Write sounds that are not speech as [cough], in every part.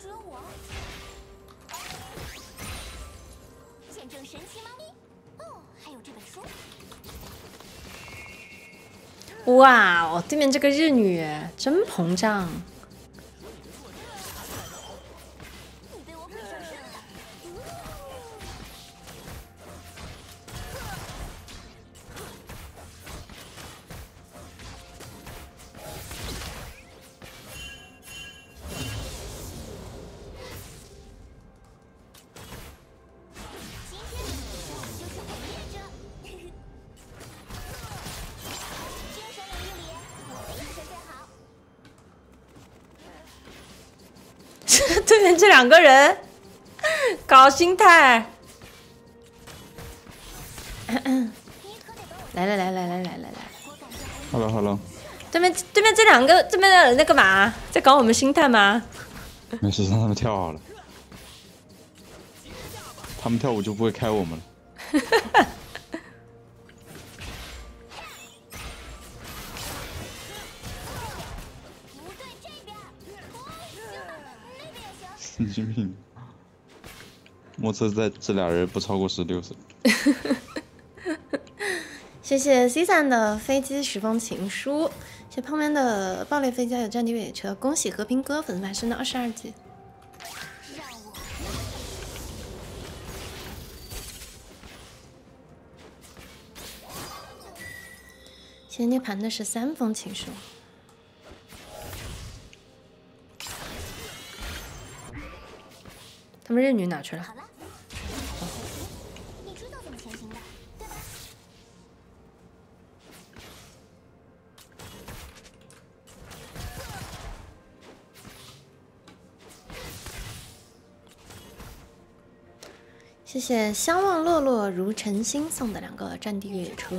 只有我？见证神奇猫咪。哦，还有这本书。哇哦，对面这个日女真膨胀。两个人 [laughs] 搞心态，[coughs] 来来来来来来来来，Hello Hello，对面对面这两个这边的人在干嘛？在搞我们心态吗？没事，让他们跳好了，他们跳舞就不会开我们了。[laughs] 神经病！[laughs] 莫测在这俩人不超过十六岁。[laughs] 谢谢 C 三的飞机十封情书，谢谢旁边的爆裂飞机有战地越野车，恭喜和平哥粉丝牌升到二十二级。谢谢涅盘的十三封情书。他们任女哪去了？谢谢相望落落如晨星送的两个战地越野车。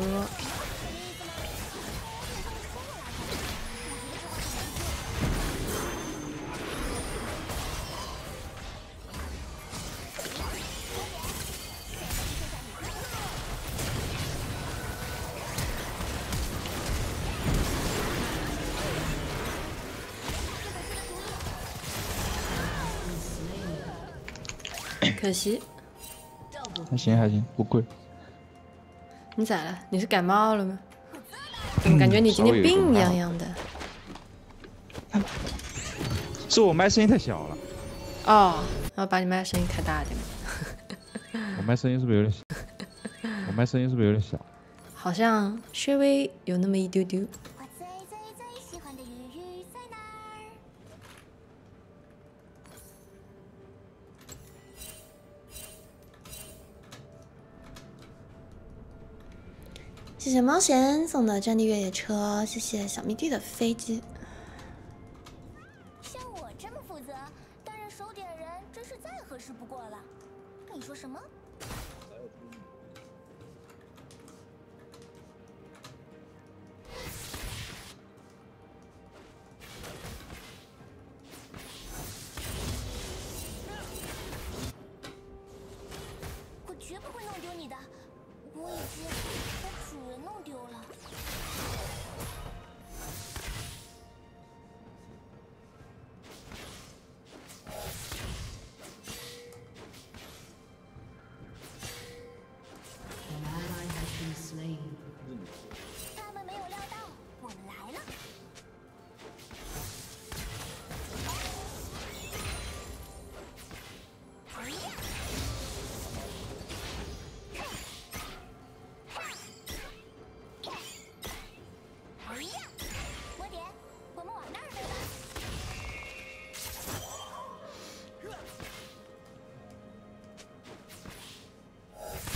可惜，还行还行，不贵。你咋了？你是感冒了吗？怎么感觉你今天病殃殃的？是我麦声音太小了。哦，然后把你麦声音开大点。[laughs] 我麦声音是不是有点小？[laughs] 我麦声音是不是有点小？好像稍微有那么一丢丢。谢谢猫贤送的战地越野车，谢谢小迷弟的飞机。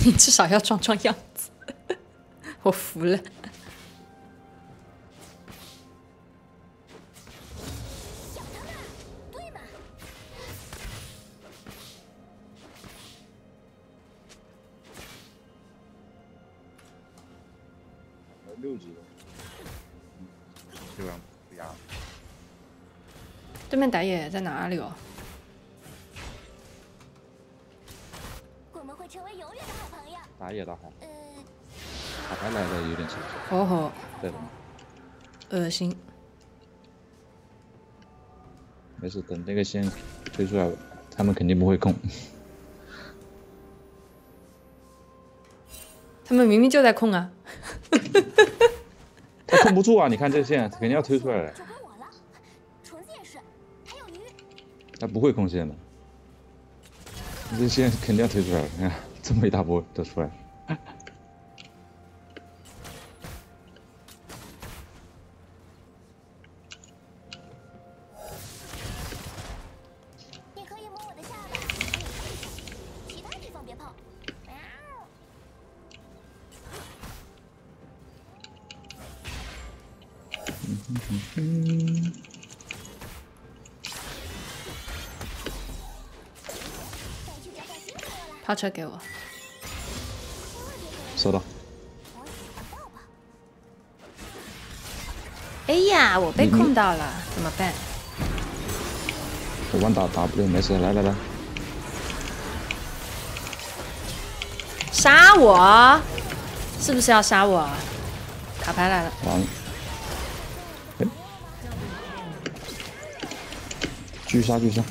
[laughs] 你至少要装装样子，[laughs] 我服了。六级，对吧？对面打野在哪里哦？打野的好，来的有点强。哦吼，对的。恶心。没事，等那个线推出来，他们肯定不会控。[laughs] 他们明明就在控啊！[laughs] 他控不住啊！你看这线肯定要推出来了。他不会控线的，这线肯定要推出来了。你看这么一大波都出来。跑车给我，收到。哎呀，我被控到了，怎么办？我万打 W，没事，来来来，杀我！是不是要杀我？卡牌来了。完了。狙杀狙杀。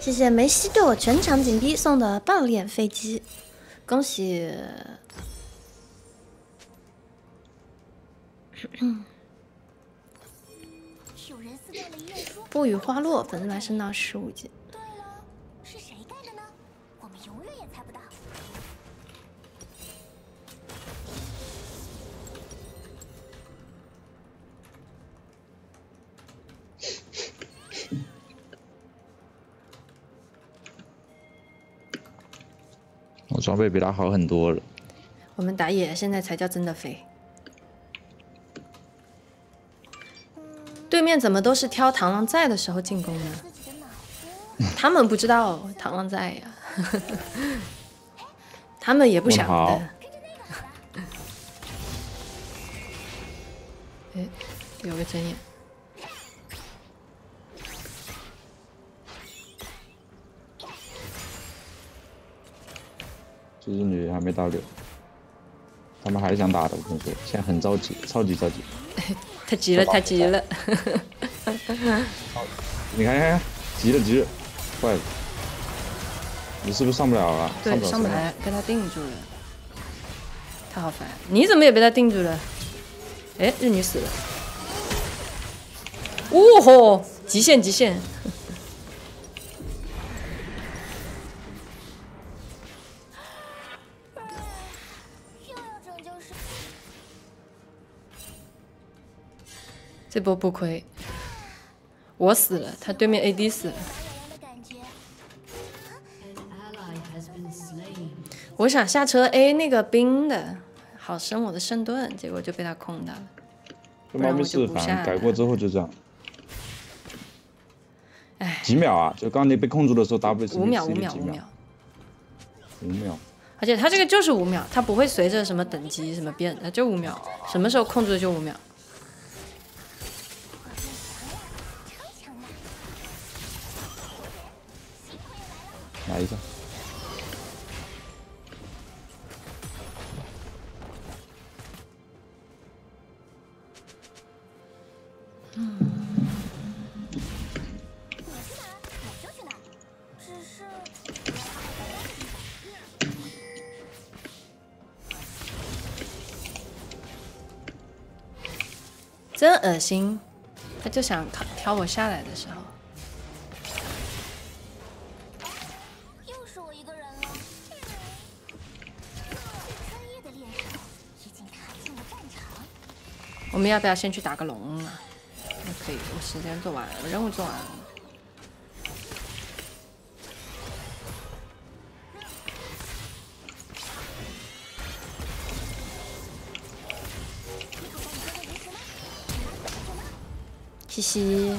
谢谢梅西对我全场紧逼送的爆裂飞机。恭喜！[coughs] 不语花落，粉丝来升到十五级。装备比他好很多了。我们打野现在才叫真的飞。对面怎么都是挑螳螂在的时候进攻呢？他们不知道螳螂在呀，[laughs] 他们也不想的。哎，[laughs] 有个针眼。织女还没到六，他们还是想打的，我跟你说，现在很着急，超级着急。[laughs] 太急了，太急了。[laughs] 你看看，急了急了，坏了，你是不是上不了了？对，上不来，被他定住了。他好烦，你怎么也被他定住了？哎，日女死了。哦吼，极限极限。这波不亏，我死了，他对面 AD 死了。我想下车 A 那个冰的，好升我的圣盾，结果就被他控到了。这猫咪是反改过之后就这样。哎，几秒啊？就刚你被控住的时候，W 五秒，五秒，五秒，五秒。而且他这个就是五秒，他不会随着什么等级什么变，就五秒，什么时候控制的就五秒。来一个。真恶心，他就想挑我下来的时候。我们要不要先去打个龙啊？那可以，我时间做完了，我任务做完了。嘻嘻。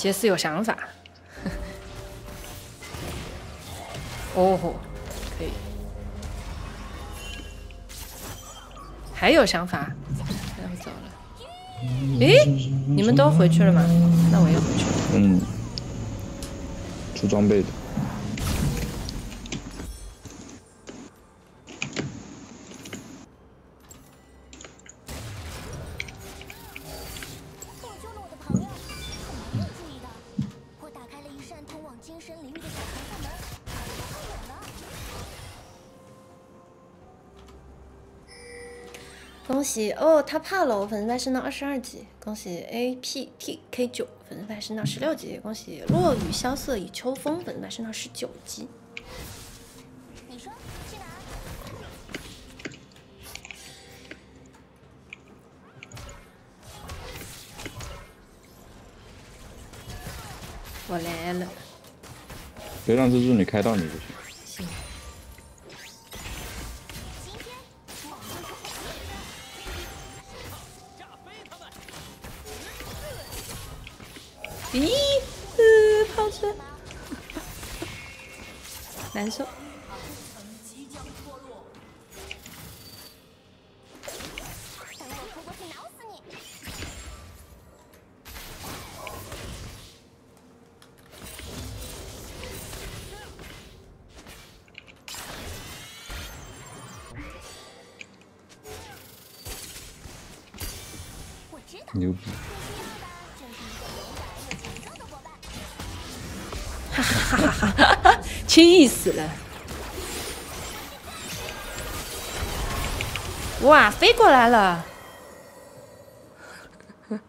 杰斯有想法。[laughs] 哦吼，可以。还有想法，那我走了。诶，你们都回去了吗？那我也回去了。嗯，出装备的。哦，他怕了，我粉丝牌升到二十二级。恭喜 A P T K 九粉丝牌升到十六级。恭喜落雨萧瑟与秋风粉丝牌升到十九级。你说去哪？我来了，别让蜘蛛女开到你就行。牛逼！你需要的就是一个勇敢又强壮的伙伴。气死了！哇，飞过来了！[laughs]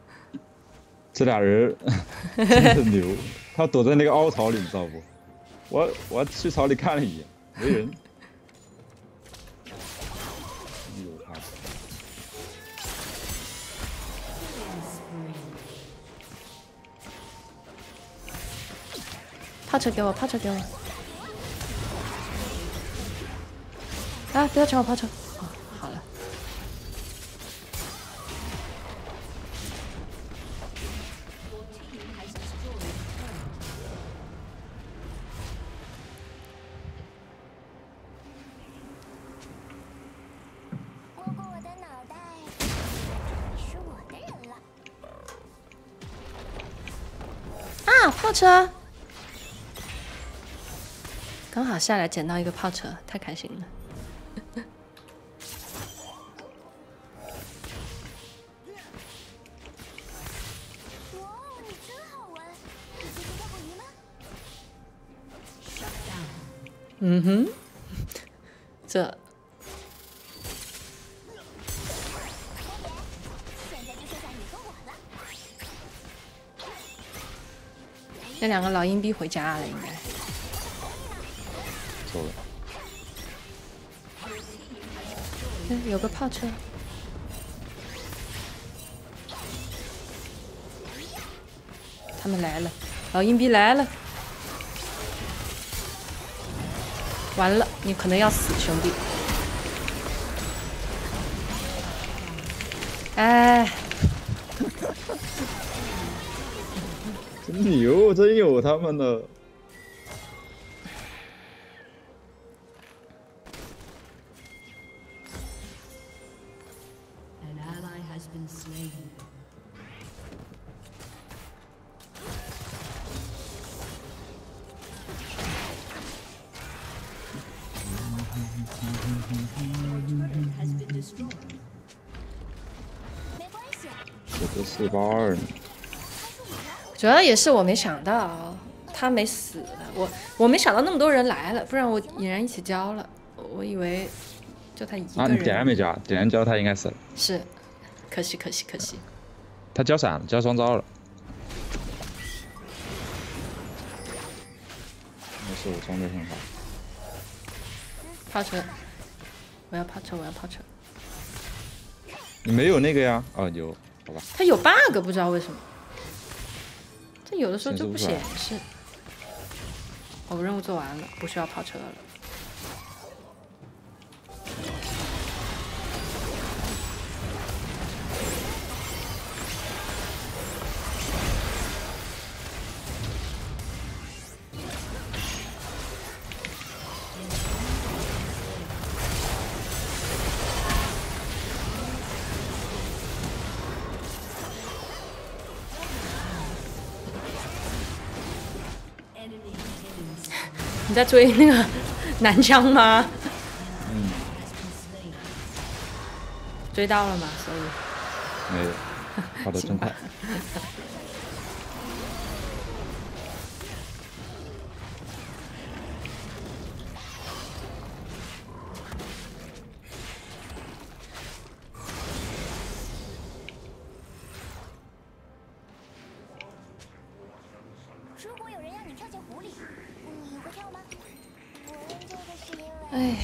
这俩人 [laughs] 真的牛，他躲在那个凹槽里，你知道不？我我去槽里看了一眼，没人。炮车给我，炮车给我！啊，不要抢我炮车！哦，好了。摸过我的脑袋，你是我的人了。啊，炮车！刚好下来捡到一个炮车，太开心了。嗯哼，这。那两个老阴逼回家了，应该。走了。嗯，有个炮车。他们来了，老阴逼来了。完了，你可能要死，兄弟。哎，真牛，真有他们的。主要也是我没想到他没死，我我没想到那么多人来了，不然我引燃一起交了。我以为就他一啊，个你点燃，没交？点燃交他应该死了，是，可惜可惜可惜。他交闪了，交双招了。没事，我装备很好。炮车，我要炮车，我要炮车。你没有那个呀？哦，有，好吧。他有 bug，不知道为什么。这有的时候就不显显示我任务做完了，不需要跑车了。你在追那个 [laughs] 男枪吗？嗯，追到了吗？所以没有，跑得真快。哎呀，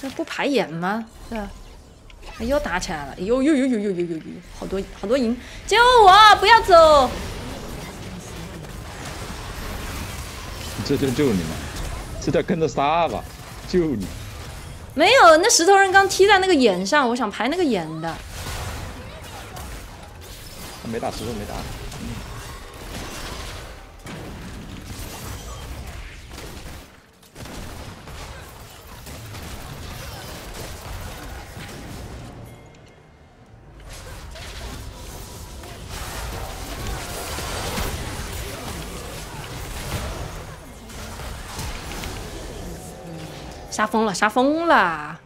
这不排眼吗？是吧？哎又打起来了！呦呦呦呦呦呦呦呦，好多好多银！救我！不要走！这就救你吗，这叫跟着杀吧，救你。没有，那石头人刚踢在那个眼上，我想排那个眼的。他没打石头，没打。杀疯了，杀疯了！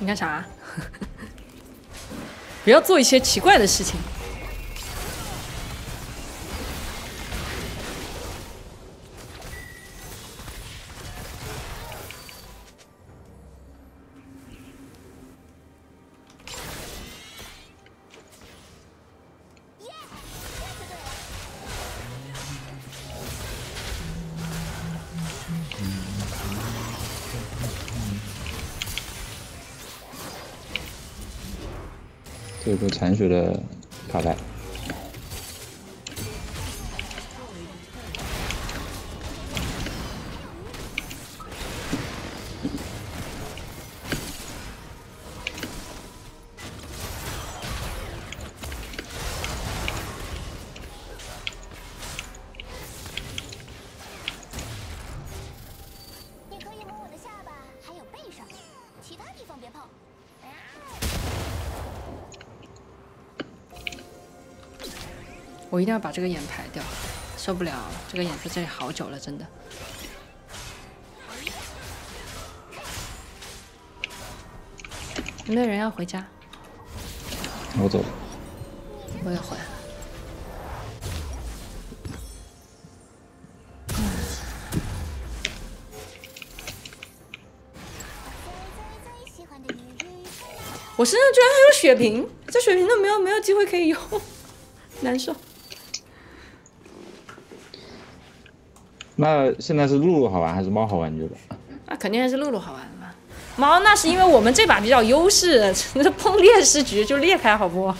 你干啥？[laughs] 不要做一些奇怪的事情。个残血的卡牌，我一定要把这个眼排掉，受不了，这个眼在这里好久了，真的。有没有人要回家？我走了。我也回我身上居然还有血瓶，这血瓶都没有没有机会可以用，难受。那现在是露露好玩还是猫好玩？你觉得？那肯定还是露露好玩吧。猫那是因为我们这把比较优势，那碰劣势局就裂开，好不？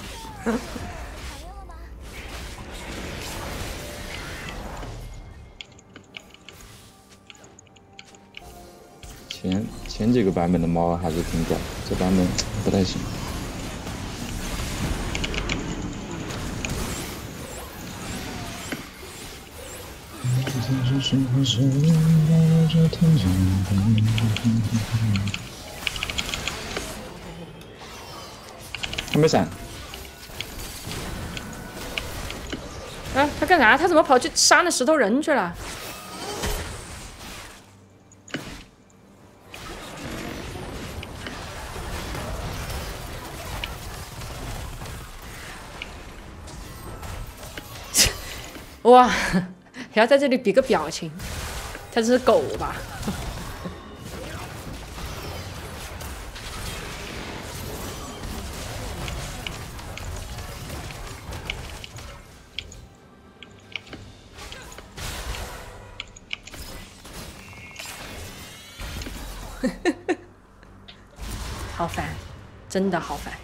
前前几个版本的猫还是挺屌，这版本不太行。还没闪，啊，他干啥？他怎么跑去杀那石头人去了？[laughs] 哇，还要在这里比个表情，他这是狗吧？[laughs] 好烦，真的好烦。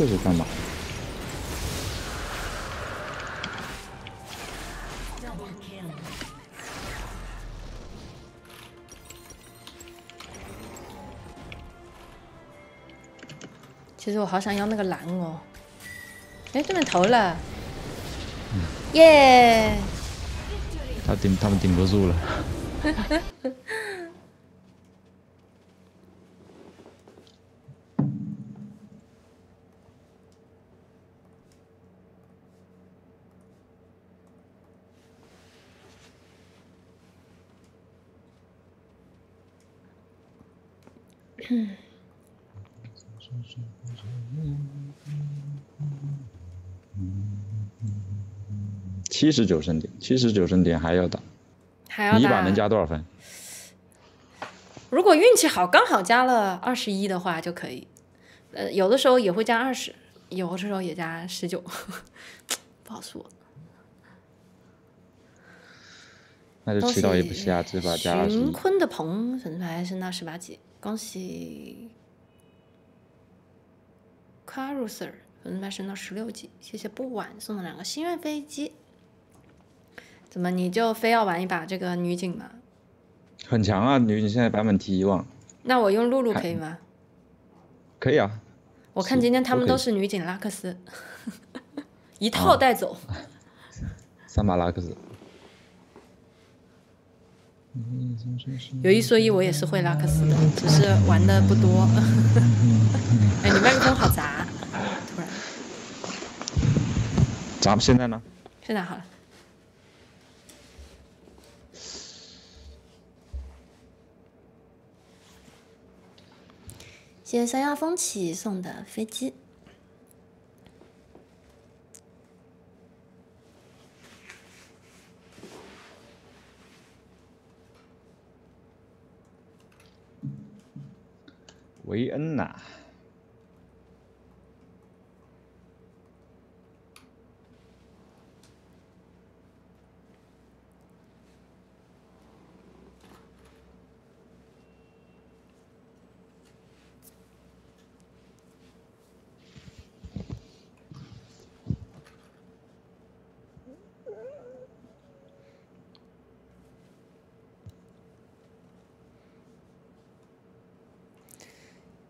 这是干嘛？其实我好想要那个蓝哦。哎，对面投了，耶！他顶他们顶不住了。[laughs] 七十九升点，七十九升点还要打，还要打你一把能加多少分？如果运气好，刚好加了二十一的话就可以。呃，有的时候也会加二十，有的时候也加十九，[laughs] 不好说。那就祈祷也不喜下，这把加二十寻。坤的鹏粉丝牌升到十八级，恭喜 Caruser 粉丝牌升到十六级，谢谢不晚送的两个心愿飞机。怎么你就非要玩一把这个女警吗？很强啊，女警现在版本 T 一万，那我用露露可以吗？可以啊。我看今天他们都是女警拉克斯，[laughs] 一套带走。三把拉克斯，有一说一，我也是会拉克斯的，只是玩的不多。[laughs] 哎，你麦克风好杂，突然，[laughs] 咱们现在呢？现在好了。谢三亚风起送的飞机。维恩呐、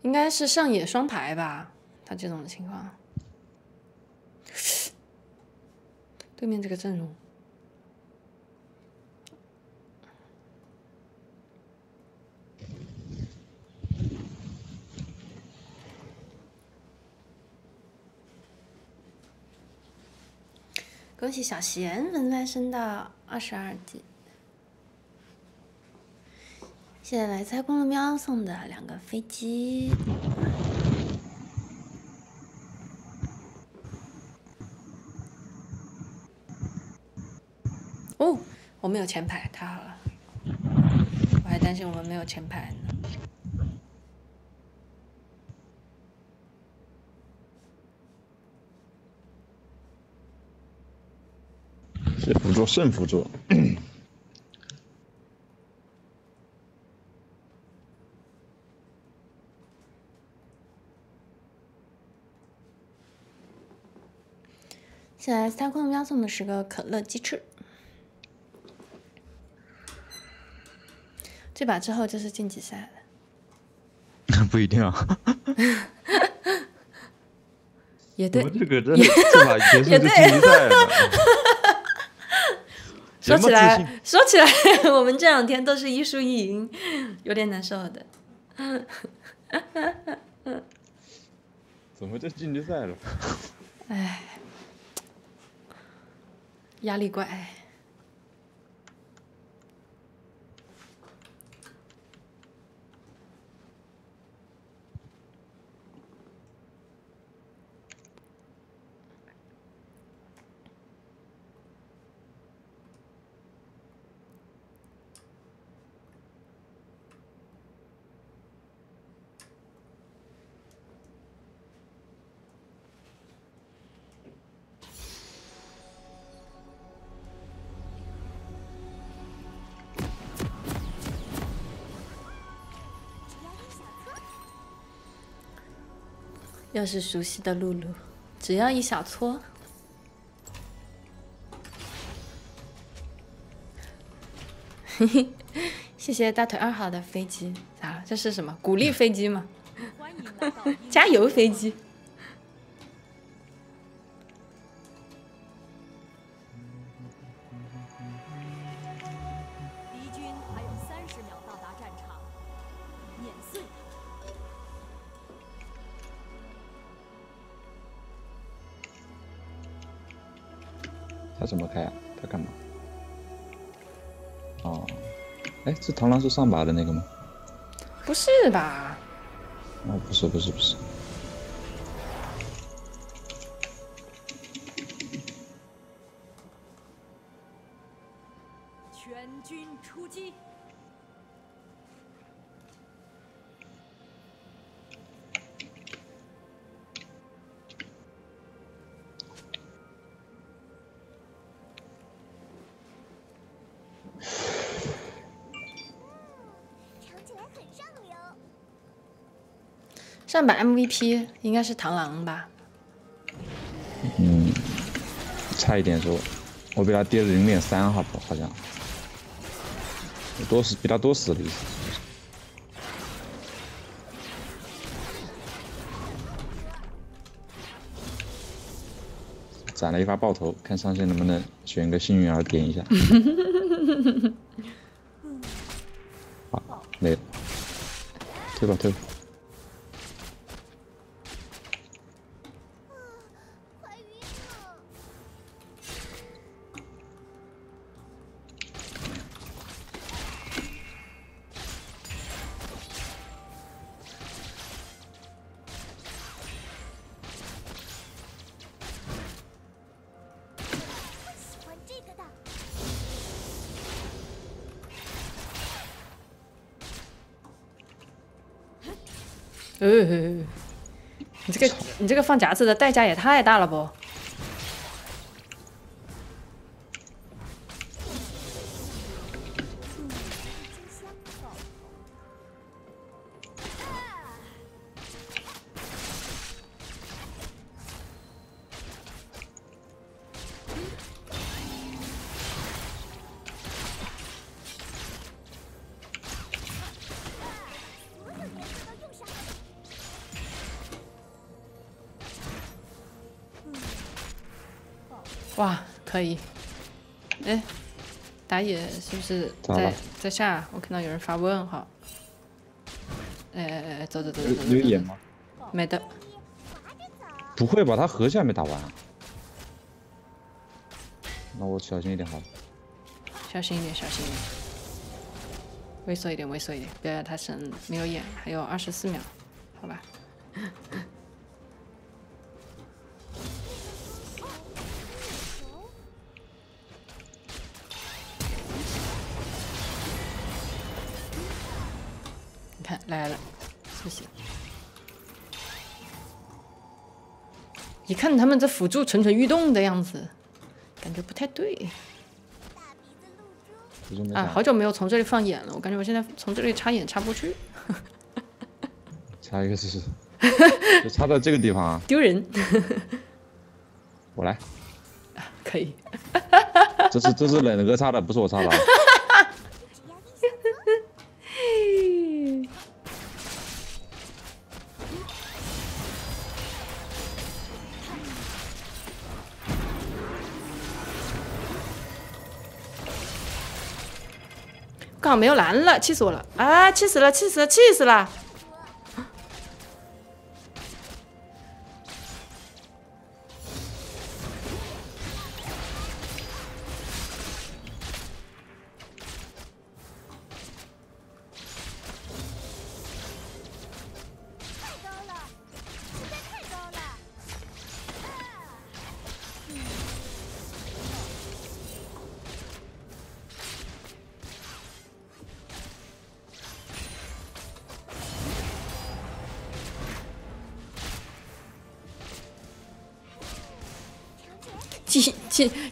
应该是上野双排吧，他这种情况。对面这个阵容，恭喜小贤粉丝升到二十二级。谢谢来猜公路喵送的两个飞机。哦，我们有前排，太好了！我还担心我们没有前排呢。是辅助胜辅助。现在猜公路喵送的是个可乐鸡翅。这把之后就是晋级赛了，[laughs] 不一定啊。[laughs] 也对我。这个 [laughs] 真的这把结束就晋级赛了。说起来说起来，我们这两天都是一输一赢，有点难受的。怎么就晋级赛了？唉，压力怪。又是熟悉的露露，只要一小撮。嘿嘿，谢谢大腿二号的飞机，咋了？这是什么？鼓励飞机吗？[laughs] 加油飞机！哎，这螳螂是上把的那个吗？不是吧？哦，不是，不是，不是。上把 MVP 应该是螳螂吧？嗯，差一点说，我比他跌了零点三，好不好像？多死，比他多死了一次。攒了一发爆头，看上线能不能选个幸运儿点一下。[laughs] 好，没了，退吧退吧。呃，你这个你这个放夹子的代价也太大了不？可以。哎，打野是不是在在下？我看到有人发问号。哎哎哎，走走走走走走。吗？没的。不会吧，他合起还没打完啊？那我小心一点好了。小心一点，小心一点，猥琐一点，猥琐一点，不要让他神没有眼，还有二十四秒，好吧？一看他们这辅助蠢蠢欲动的样子，感觉不太对。啊，好久没有从这里放眼了，我感觉我现在从这里插眼插不过去，插一个试试，[laughs] 就插到这个地方啊！丢人。我来，可以，这是这是冷哥插的，不是我插的啊。没有蓝了，气死我了！啊，气死了，气死了，气死了！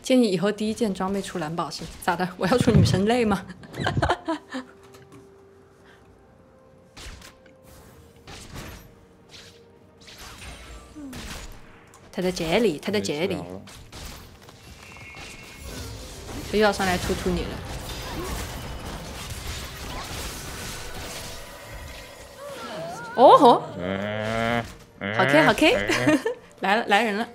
建建议以后第一件装备出蓝宝石，咋的？我要出女神泪吗？[laughs] 他在这里，他在这里他又要上来突突你了。哦吼，[laughs] 哎好 K 好 K，[laughs] 来了来人了，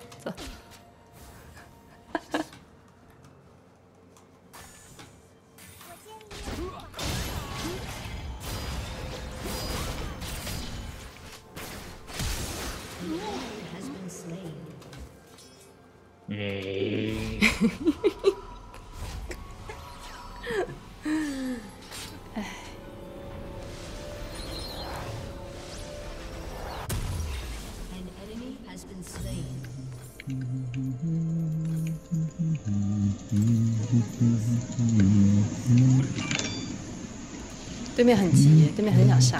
对面很急，对面很想杀。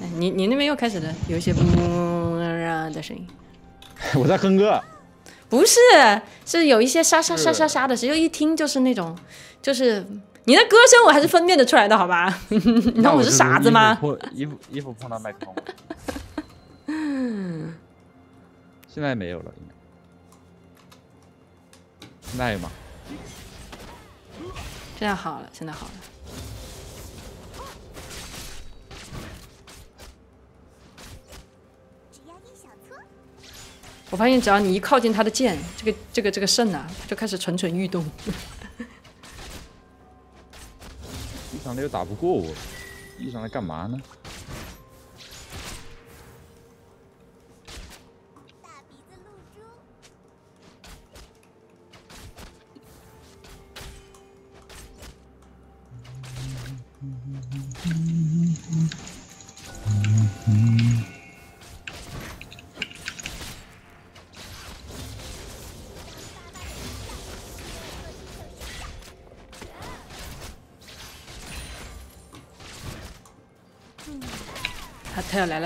哎你你那边又开始了，有一些嗡啊的声音。[laughs] 我在哼歌，不是，是有一些沙沙沙沙沙的，只有一听就是那种，就是你的歌声我还是分辨得出来的，好吧？你当我是傻子吗？破衣服衣服碰到麦克风，现在没有了，应该。现在有吗？现在好了，现在好了。只要一小撮，我发现只要你一靠近他的剑，这个这个这个肾啊，他就开始蠢蠢欲动。一上来又打不过我，一上来干嘛呢？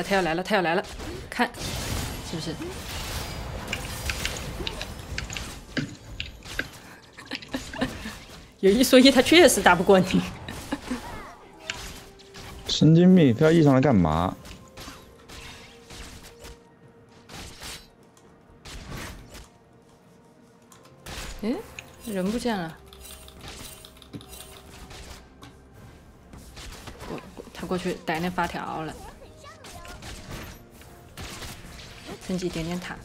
他要来了，他要来了，看是不是？有一说一，他确实打不过你。神经病，他要 E 上来干嘛？诶，人不见了。过过他过去逮那发条了，趁机点点塔。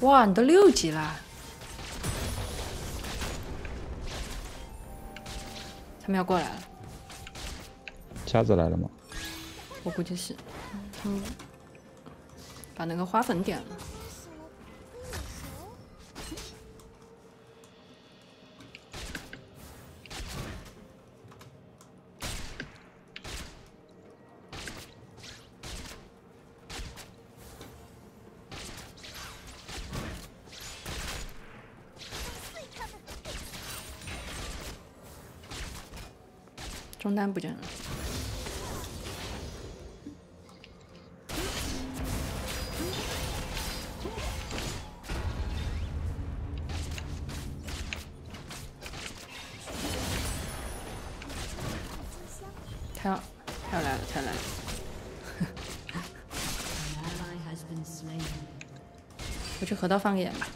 哇，你都六级啦！他们要过来了，瞎子来了吗？我估计是，嗯，把那个花粉点了。中单不见了。到放眼吧。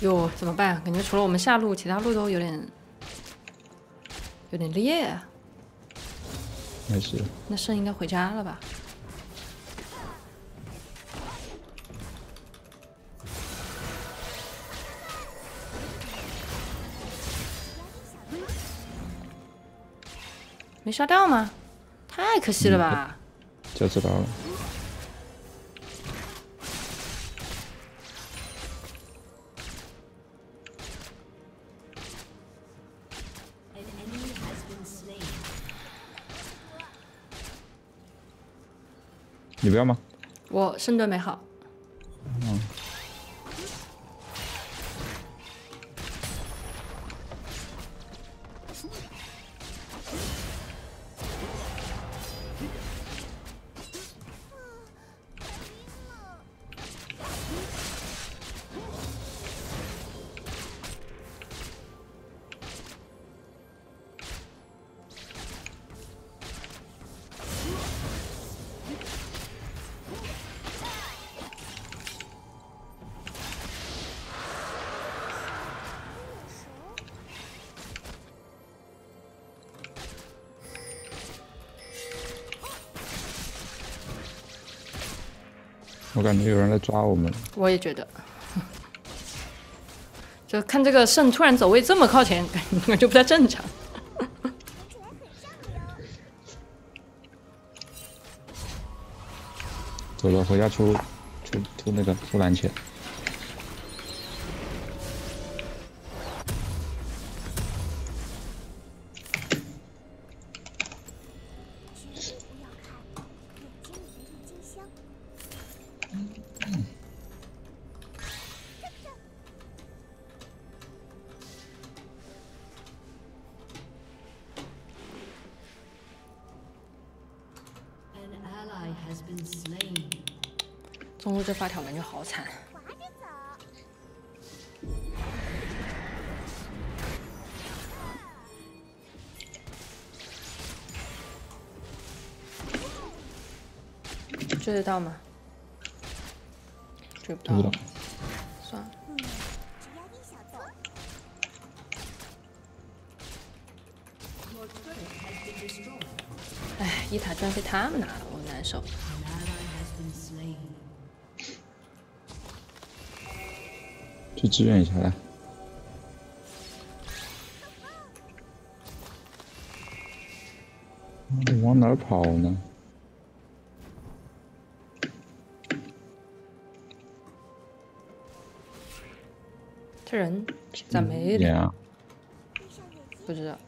哟，怎么办？感觉除了我们下路，其他路都有点。有点裂啊。没事，那肾应该回家了吧？没杀掉吗？太可惜了吧！就知道了。你不要吗？我圣盾美好，我感觉有人来抓我们。我也觉得。[laughs] 就看这个肾突然走位这么靠前，感觉就不太正常。走了，回家出出出那个出蓝钱。追得到吗？追不到一塔居然被他们拿了，我难受。去支援一下来。我往哪儿跑呢？这人咋没了？不知道。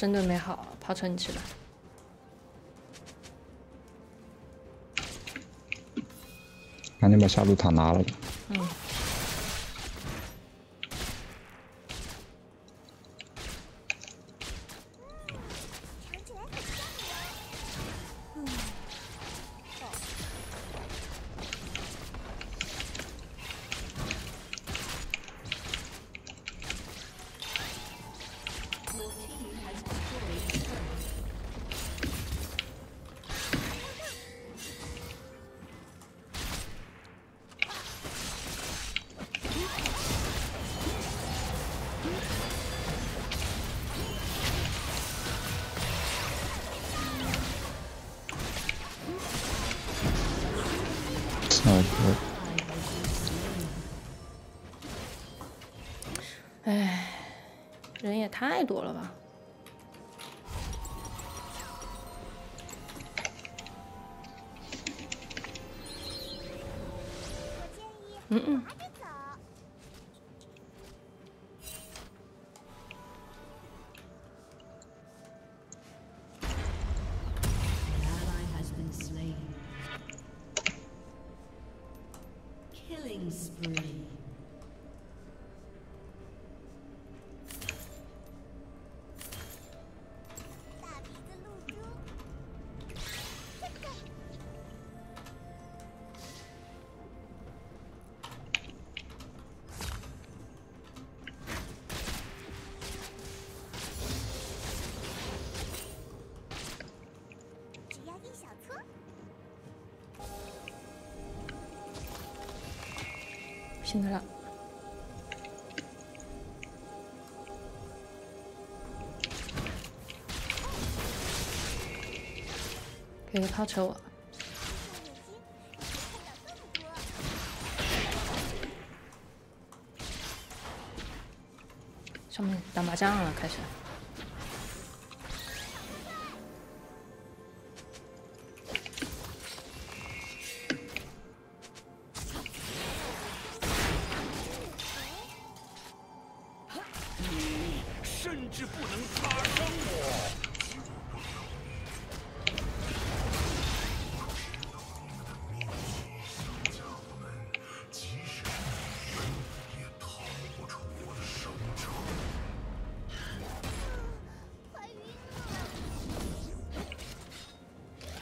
真的没好，跑车你去吧。赶紧把下路塔拿了吧。太多了吧？现在了给个炮车我。上面打麻将了开始。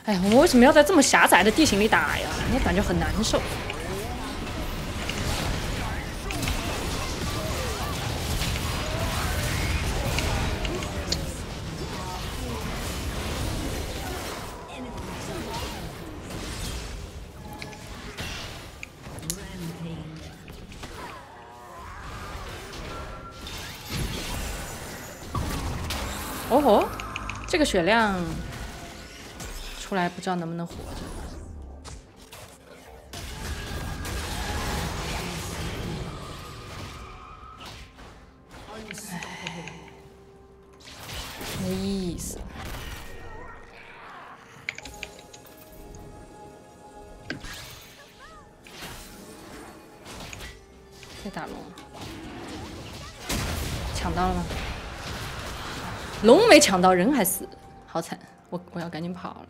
哎，我为什么要在这么狭窄的地形里打呀？我感觉很难受。哦吼，这个血量出来不知道能不能活着。没意思。再打龙，抢到了吗？龙没抢到，人还死，好惨！我我要赶紧跑了。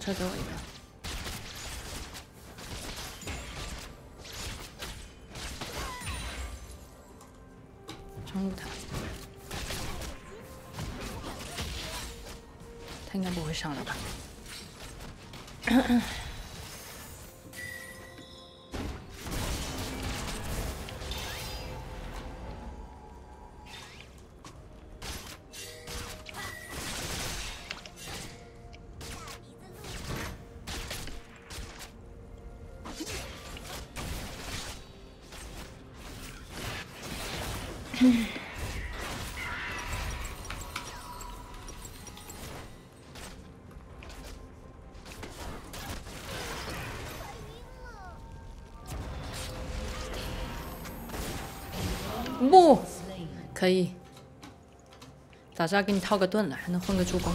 车给我不，可以。早知道给你套个盾了，还能混个助攻。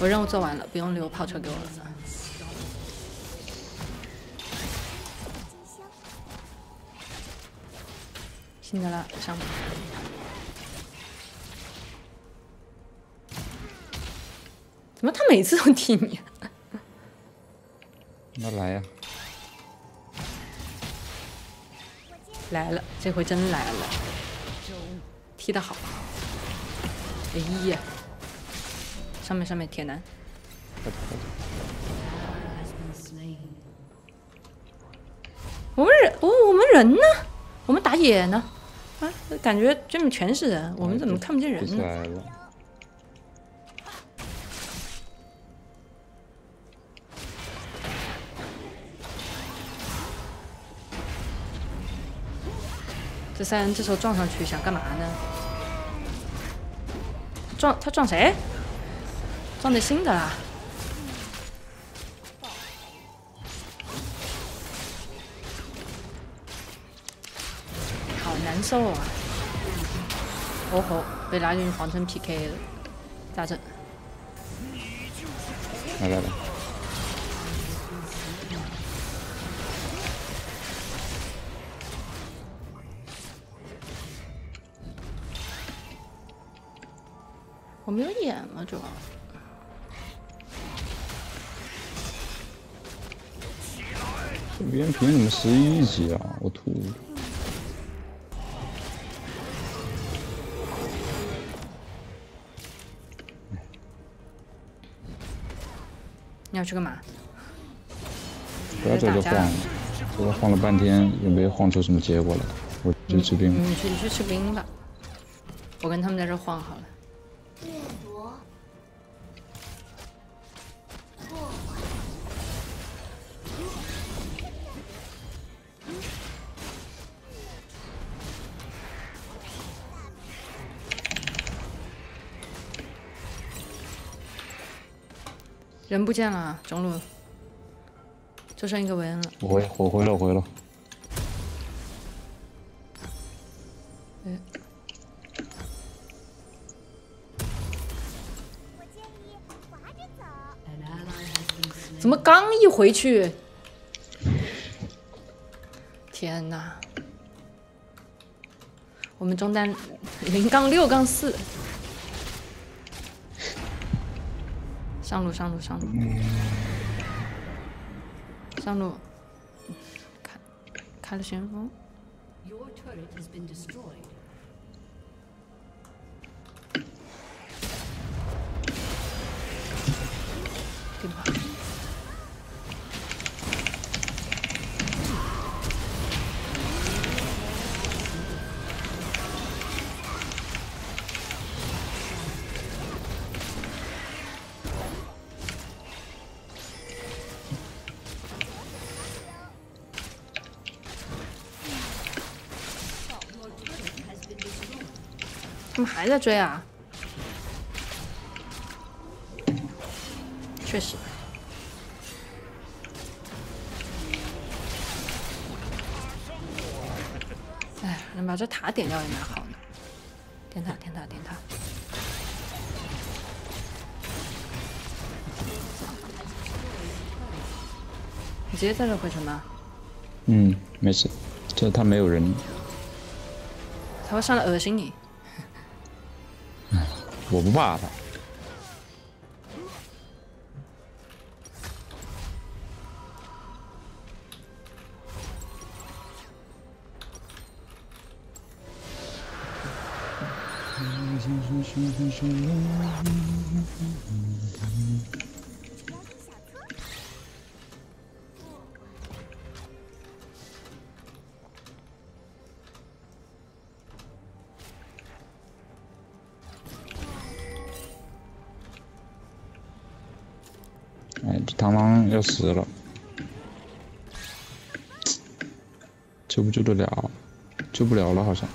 我任务做完了，不用留炮车给我了。辛德拉上吧。怎么他每次都踢你？[laughs] 那来呀、来了，这回真来了，踢得好。哎呀，上面上面铁男.我们人哦，我们人呢？我们打野呢？啊，感觉这边全是人，我们怎么看不见人呢？这三人这时候撞上去想干嘛呢？撞他撞谁？撞的新的啦。受啊！哦吼，被拉进皇城 PK 了，咋整？来来来，我没有眼了，主要。这边凭什么十一级啊？我吐！你要去干嘛？不要在这晃了，这个晃了半天也没晃出什么结果来。我去吃冰，你去你去吃冰吧，我跟他们在这晃好了。人不见了，中路，就剩一个维恩了。我回我回了我回了.怎么刚一回去？天哪！我们中单零杠六杠四，上路上路上路，上路，开开了旋风，Your turret has been destroyed. 还在追啊？确实。哎，能把这塔点掉也蛮好的。点塔，点塔，点塔。你直接在这回城吗？嗯，没事，这他没有人，他会上来恶心你。我不怕他。救不救得了？救不了了，好像。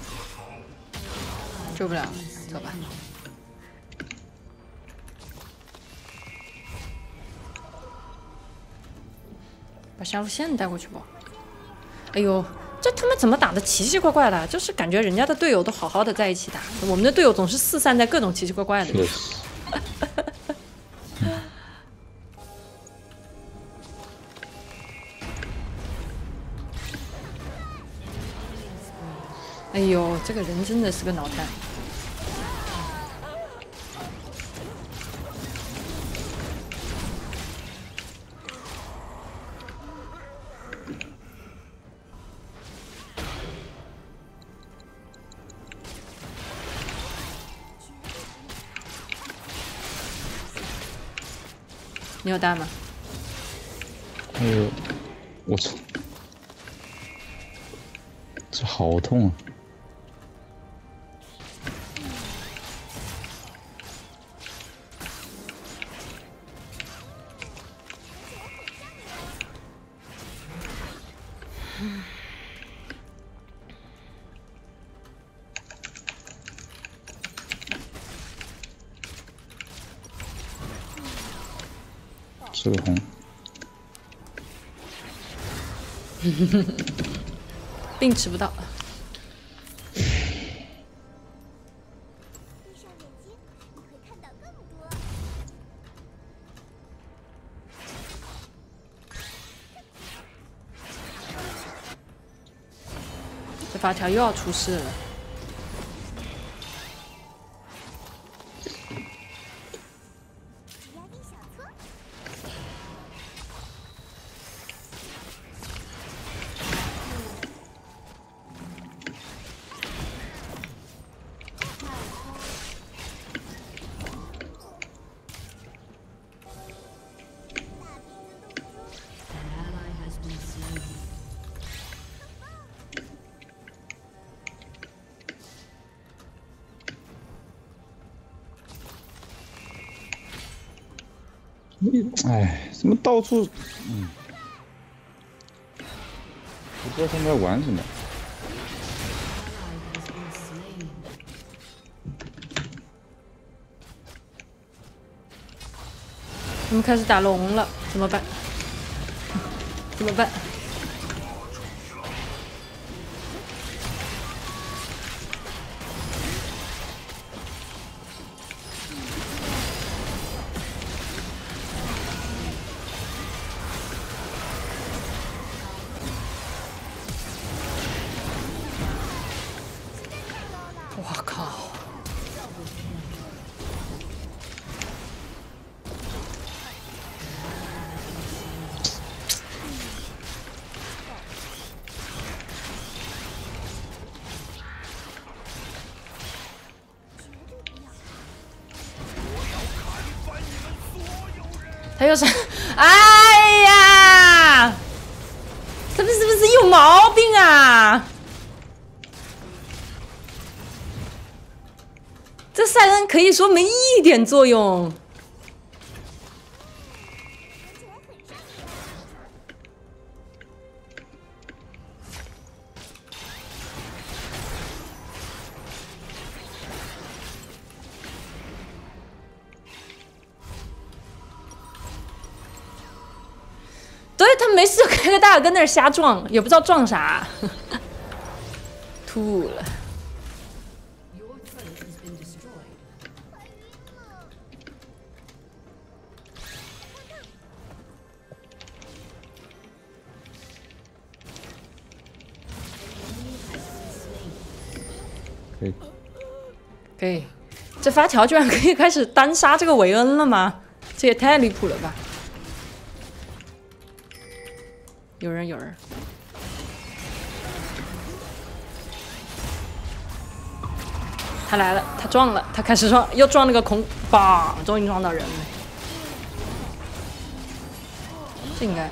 救不了了，走吧。把下路线带过去不？哎呦，这他妈怎么打的奇奇怪怪的？就是感觉人家的队友都好好的在一起打，我们的队友总是四散在各种奇奇怪怪的地方。这个人真的是个脑瘫。你有蛋吗？哎呦，我操，这好痛啊！吃个红，并吃不到。闭上眼睛，你会看到更多。这发条又要出事了。到处嗯，不知道他们在玩什么。他们开始打龙了，怎么办？怎么办？他又说，哎呀，他们是不是有毛病啊？这赛恩可以说没一点作用。跟那儿瞎撞，也不知道撞啥，[laughs] 吐了。Your turret has been destroyed. 可以，可以，这发条居然可以开始单杀这个维恩了吗？这也太离谱了吧！有人，有人，他来了，他撞了，他开始撞，又撞了个空，棒，终于撞到人了。这应该。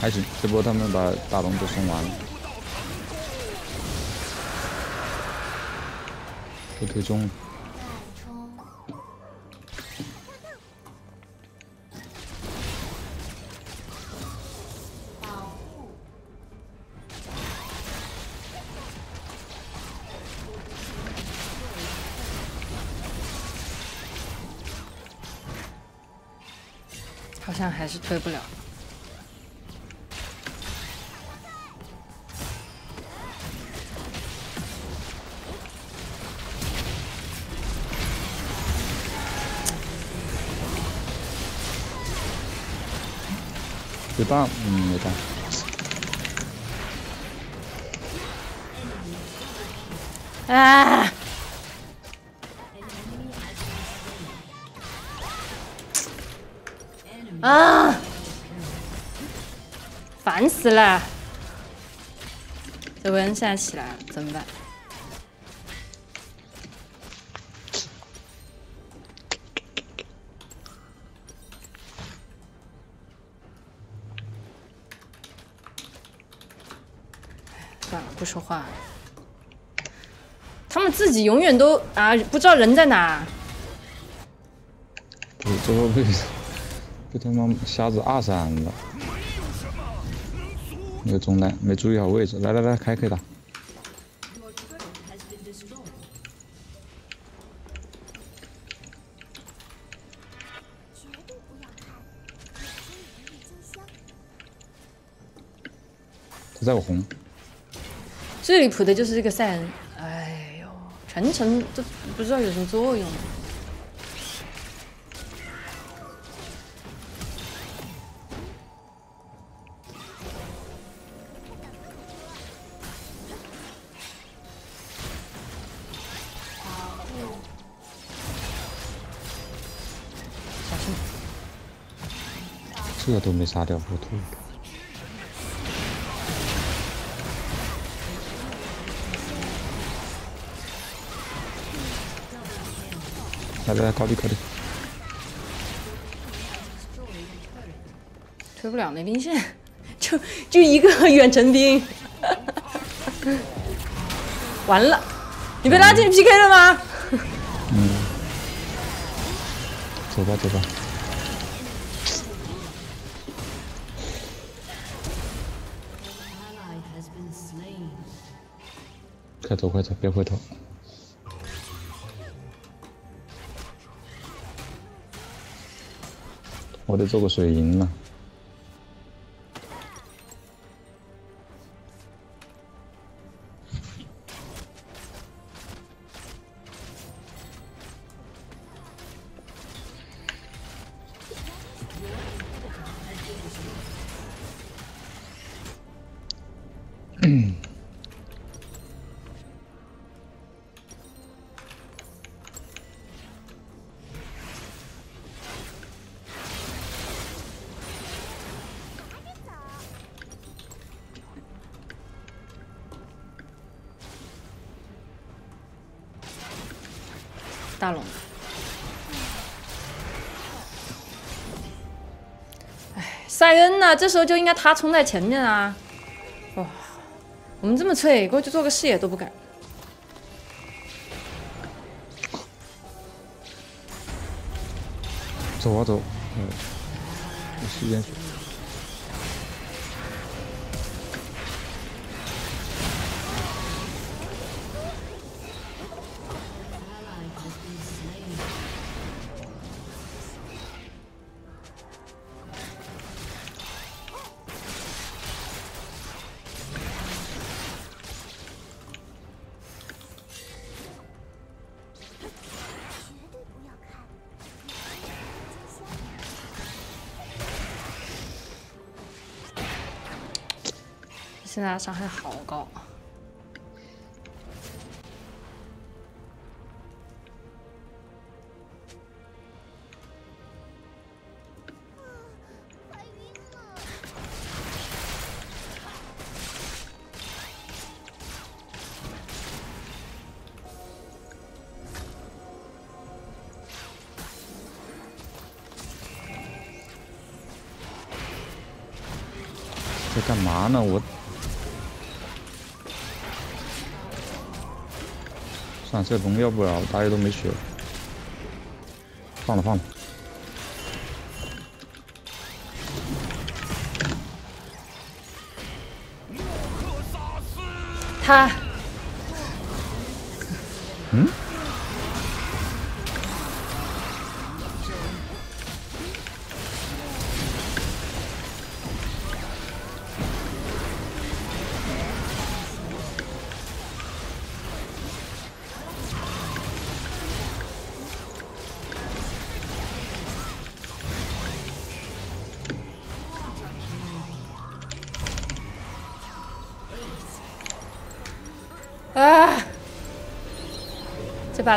还行，[coughs] 这波他们把大龙都送完了，都推中了。好像还是推不了。嗯，没大。啊！啊！烦死了！这韦恩现在起来了，怎么办？说话。他们自己永远都啊，不知道人在哪。我这个被被他妈瞎子二闪了。那个中单没注意好位置，来来来，开可以打。他在我红。最离谱的就是这个赛恩，哎呦，全程都不知道有什么作用。这都没杀掉，我吐来来来，高地高地，推不了那兵线，[laughs] 就就一个远程兵，[laughs] 完了，你被拉进 PK 了吗？走吧走吧.快走快走，别回头。我得做个水银了。这时候就应该他冲在前面啊！哇，我们这么脆，过去做个视野都不敢。走啊走，嗯，有时间。现在伤害好高。在干嘛呢？我这龙要不了，大家都没血了，放了放了。他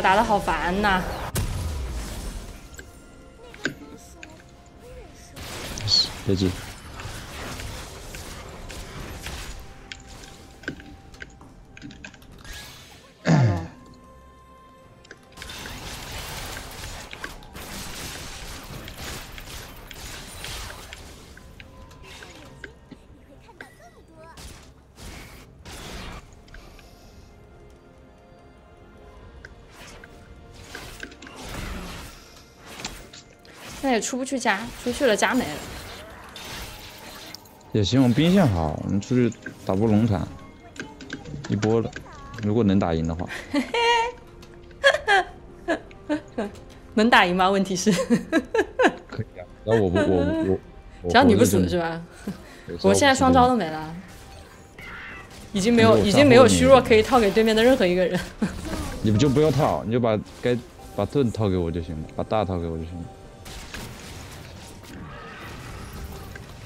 打的好烦呐、别急，现在也出不去家，出去了家没了。也行，我们兵线好，我们出去打波龙团，一波了。如果能打赢的话，[laughs] 能打赢吗？问题是，[laughs] 可以啊。只要我不，我我我，我 [laughs] 只要你不死是吧？对我现在双招都没了，已经没有，已经没有虚弱可以套给对面的任何一个人。你不就不要套，你就把该把盾套给我就行了，把大套给我就行了。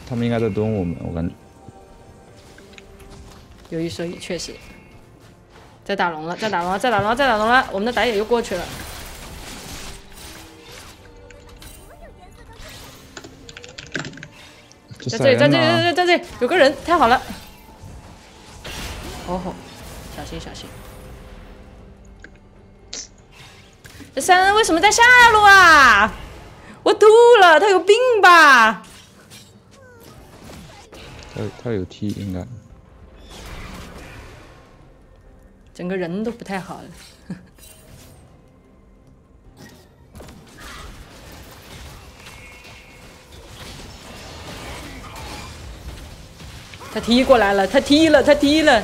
他们应该在蹲我们，我感觉。有一说一，确实，在打龙了，在打龙了，再打龙了，再打龙了，我们的打野又过去了。在这里，在这里，在这里，在这里，有个人，太好了！哦吼，小心小心！这三人为什么在下路啊？我吐了，他有病吧？他他有 T 应该。整个人都不太好了。[laughs] 他踢过来了，他踢了，他踢了。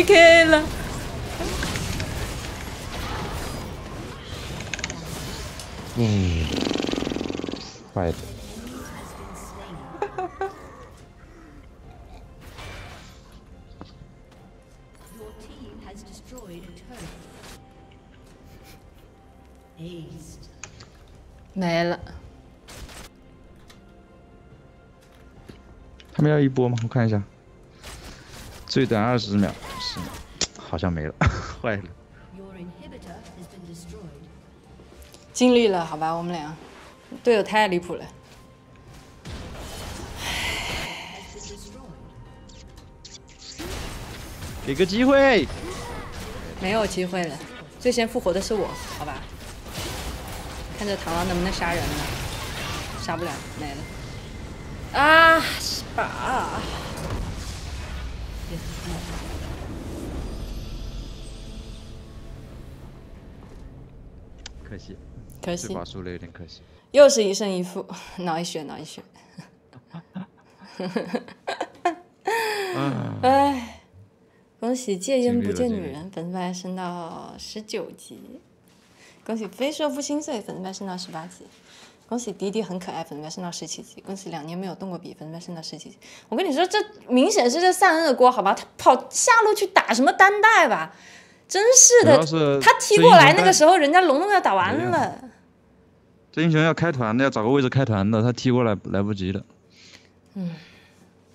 去 K 了。嗯，坏的。没了。他们要一波吗？我看一下。最短二十秒，是，好像没了，[laughs] 坏了。Your inhibitor has been destroyed. 尽力了，好吧，我们俩队友太离谱了。给个机会，没有机会了，最先复活的是我，好吧？看这螳螂能不能杀人了，杀不了，没了。啊，是可惜，可惜输了有点可惜。又是一胜一负，[laughs] 脑溢血，脑溢血。哎，恭喜戒烟不见女人粉丝牌升到十九级，恭喜非说不心碎粉丝牌升到十八级，恭喜迪迪很可爱粉丝牌升到十七级，恭喜两年没有动过笔粉丝牌升到十七级。我跟你说，这明显是这赛恩的锅，好吧？他跑下路去打什么单带吧？真是的，是他踢过来那个时候，人家龙都要打完了。这英雄要开团的，要找个位置开团的，他踢过来来不及了。嗯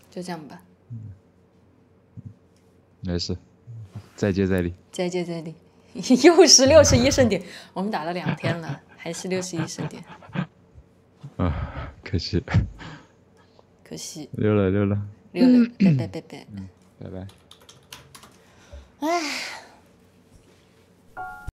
就这样吧，没事，再接再厉。再接再厉，[laughs] 又是六十一胜点，我们打了两天了，[laughs] 还是六十一胜点，啊，可惜，可惜。溜了溜了，溜了，拜拜拜拜。拜拜。唉，